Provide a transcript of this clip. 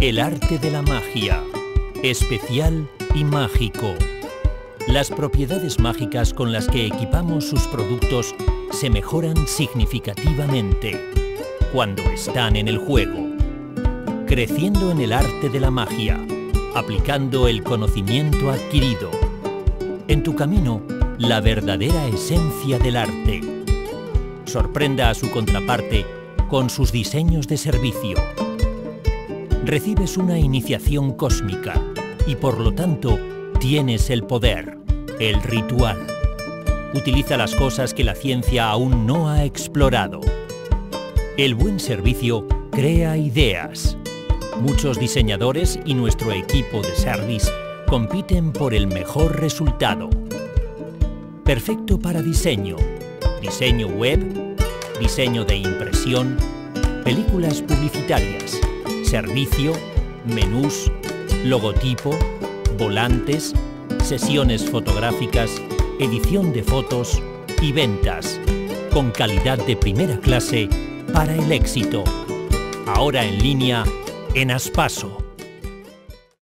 El arte de la magia. Especial y mágico. Las propiedades mágicas con las que equipamos sus productos se mejoran significativamente cuando están en el juego. Creciendo en el arte de la magia, aplicando el conocimiento adquirido. En tu camino, la verdadera esencia del arte. Sorprenda a su contraparte con sus diseños de servicio recibes una iniciación cósmica y por lo tanto tienes el poder, el ritual. Utiliza las cosas que la ciencia aún no ha explorado. El buen servicio crea ideas. Muchos diseñadores y nuestro equipo de service compiten por el mejor resultado. Perfecto para diseño, diseño web, diseño de impresión, películas publicitarias, servicio, menús, logotipo, volantes, sesiones fotográficas, edición de fotos y ventas, con calidad de primera clase para el éxito. Ahora en línea en Aspaso.